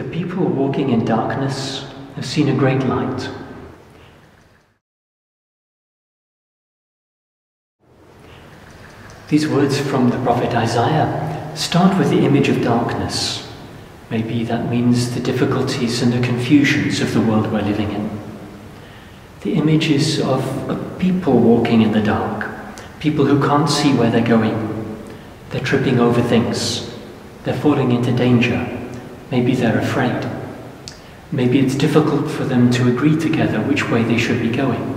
The people walking in darkness have seen a great light. These words from the prophet Isaiah start with the image of darkness. Maybe that means the difficulties and the confusions of the world we're living in. The image is of people walking in the dark, people who can't see where they're going. They're tripping over things, they're falling into danger, maybe they're afraid. Maybe it's difficult for them to agree together which way they should be going.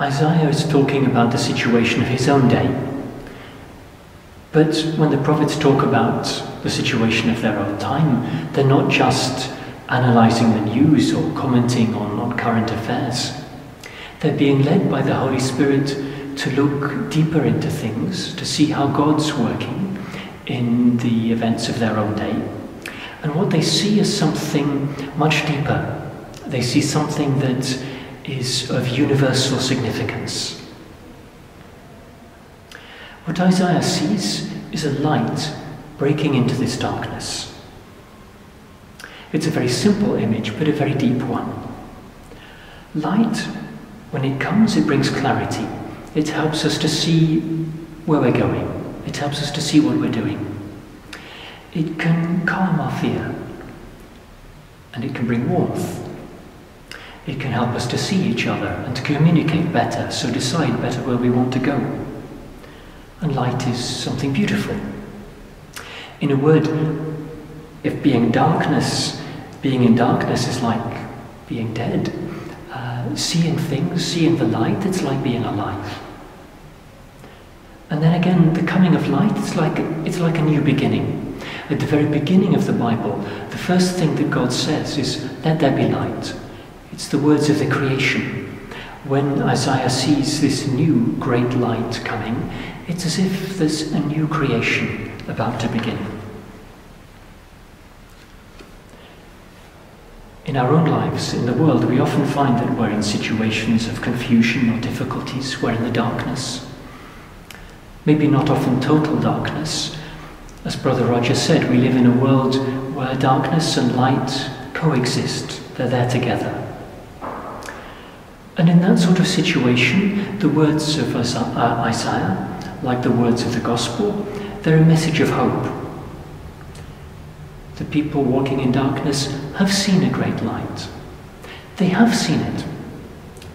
Isaiah is talking about the situation of his own day. But when the prophets talk about the situation of their own time, they're not just analysing the news or commenting on, on current affairs. They're being led by the Holy Spirit to look deeper into things, to see how God's working in the events of their own day. And what they see is something much deeper. They see something that is of universal significance. What Isaiah sees is a light breaking into this darkness. It's a very simple image, but a very deep one. Light, when it comes, it brings clarity. It helps us to see where we're going. It helps us to see what we're doing. It can calm our fear. And it can bring warmth. It can help us to see each other and to communicate better, so decide better where we want to go. And light is something beautiful. In a word, if being darkness, being in darkness is like being dead, uh, seeing things, seeing the light, it's like being alive. And then again, the coming of light, it's like, it's like a new beginning. At the very beginning of the Bible, the first thing that God says is, let there be light. It's the words of the creation. When Isaiah sees this new great light coming, it's as if there's a new creation about to begin. In our own lives, in the world, we often find that we're in situations of confusion or difficulties, we're in the darkness. Maybe not often total darkness. As Brother Roger said, we live in a world where darkness and light coexist, they're there together. And in that sort of situation, the words of uh, Isaiah, like the words of the Gospel, they're a message of hope. The people walking in darkness have seen a great light. They have seen it.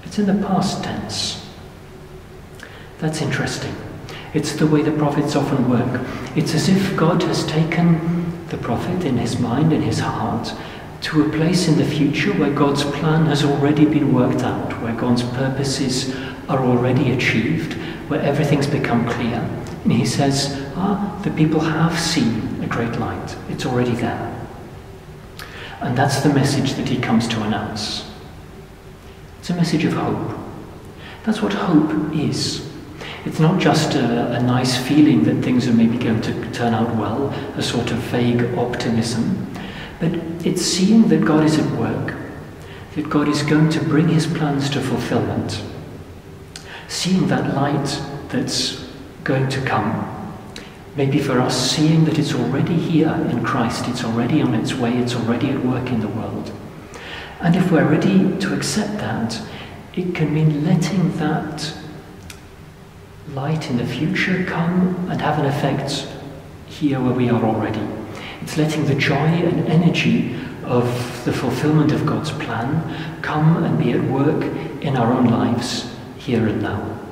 It's in the past tense. That's interesting. It's the way the prophets often work. It's as if God has taken the prophet in his mind, in his heart, to a place in the future where God's plan has already been worked out, where God's purposes are already achieved, where everything's become clear. And he says, Ah, the people have seen a great light. It's already there. And that's the message that he comes to announce. It's a message of hope. That's what hope is. It's not just a, a, nice feeling that things are maybe going to turn out well, a sort of vague optimism. But it's seeing that God is at work, that God is going to bring his plans to fulfillment. Seeing that light that's going to come. Maybe for us, seeing that it's already here in Christ, it's already on its way, it's already at work in the world. And if we're ready to accept that, it can mean letting that light in the future come and have an effect here where we are already. It's letting the joy and energy of the fulfillment of God's plan come and be at work in our own lives here and now.